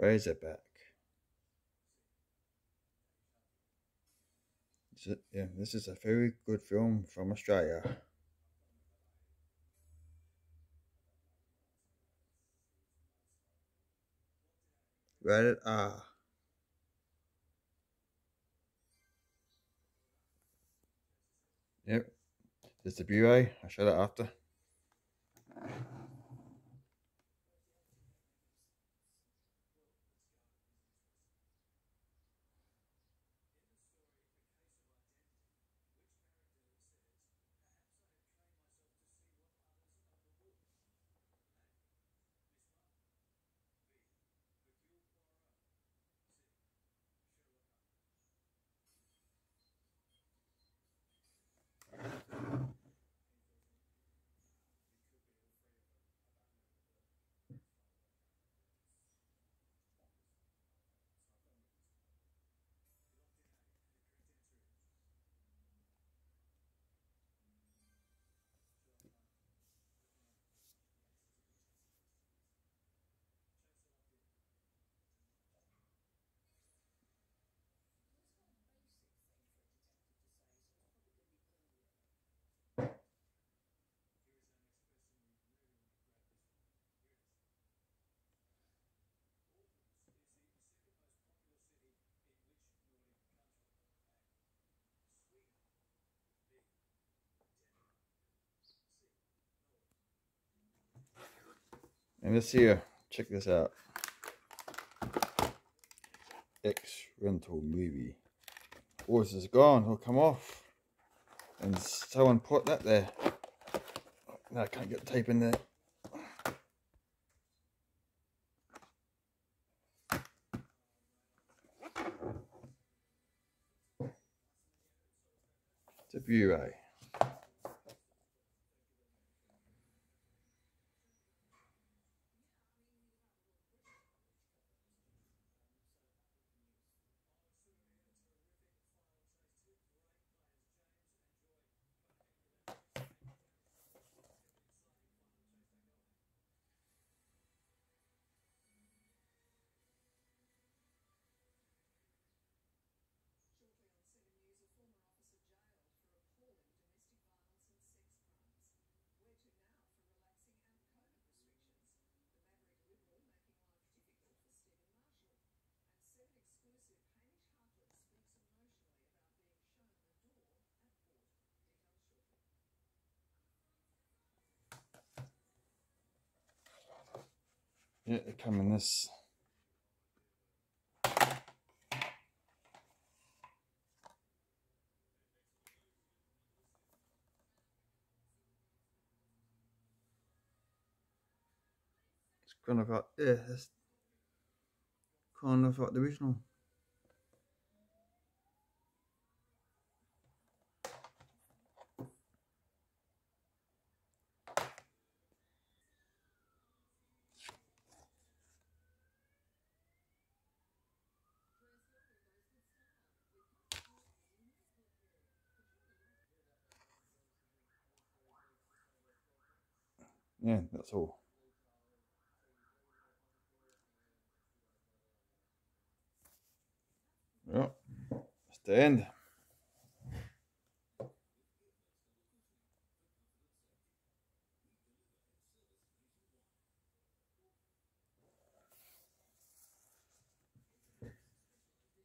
Razorback. Yeah, this is a very good film from Australia. Rated R. Yep, there's the Blu-ray. I'll show that after. And this here, check this out. X rental movie. Oh, this is gone. It'll come off. And someone put that there. No, I can't get the tape in there. It's a Blu-ray. Yeah, they come in this. It's kind of like, yeah, it's kind of like the original. Yeah, that's all. Well, that's the end.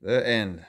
The end.